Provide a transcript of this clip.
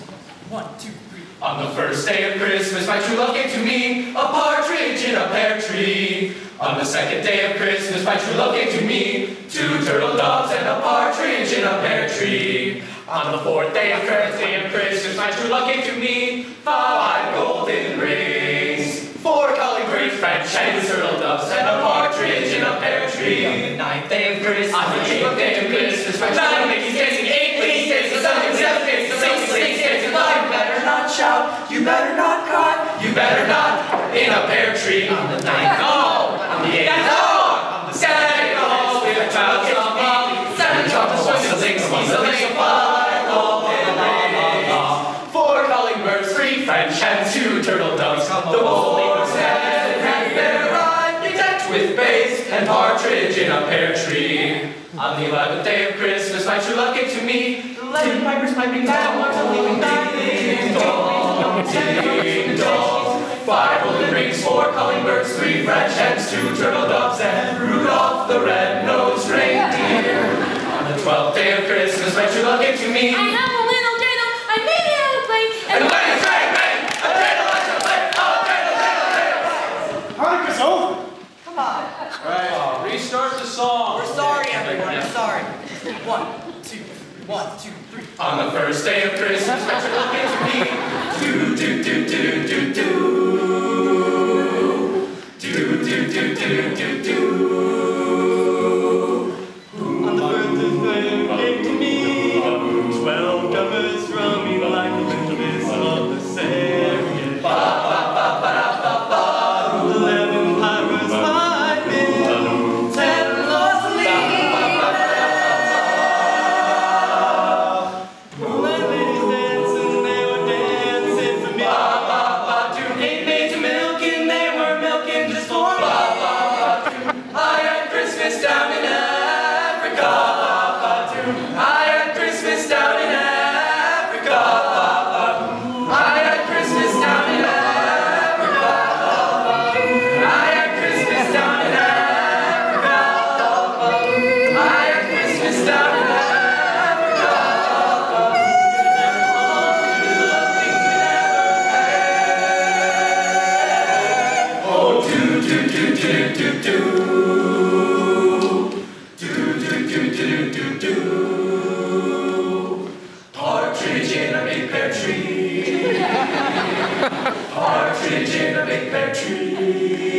One, two, three. On the first day of Christmas, my true love gave to me a partridge in a pear tree. On the second day of Christmas, my true love gave to me two turtle doves and a partridge in a pear tree. On the fourth day of Christmas, my true love gave to me five golden rings, four calling birds, French and turtle doves, and a partridge in a pear tree. On the ninth day of Christmas, On the eighth day of Christmas, my true love shout, you better not cry. You better not in a pear tree. On the ninth, No, on the eighth, no, on the seventh, no, with a child of love, seven trumpets, one six, one six, five, golden rings, four calling birds, three French hens, two turtle doves, the boar's head and their eye, decked with bass and partridge in a pear tree. On the eleventh day of Christmas, my true love gave to me eleven pipers piping down, one a leaping ding dong, ding dong. Five golden rings, four calling birds, three French hens, two turtle doves, and Rudolph the red-nosed reindeer. On the twelfth day of Christmas, my true love gave to me. I have a little dreidel, I made it out of clay, And and when it's bang, bang, a dreidel, a dreidel, a dreidel, dreidel, dreidel. Hanukkah's over. Come on. Right, restart the song. We're sorry, everyone. We're sorry. One, two, one, two, three. On the first day of Christmas, love gave to me. Do, do, do, do, do, do. Do, do, do, do, do, do. Partridge in a big pear tree.